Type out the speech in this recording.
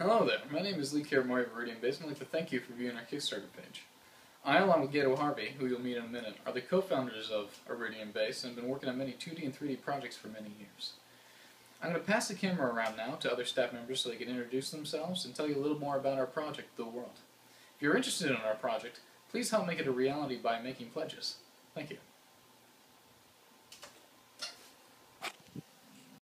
Hello there, my name is Lee Keramory of Iridium Base, and I'd like to thank you for viewing our Kickstarter page. I, along with Gato Harvey, who you'll meet in a minute, are the co-founders of Iridium Base and have been working on many 2D and 3D projects for many years. I'm going to pass the camera around now to other staff members so they can introduce themselves and tell you a little more about our project, The World. If you're interested in our project, please help make it a reality by making pledges. Thank you.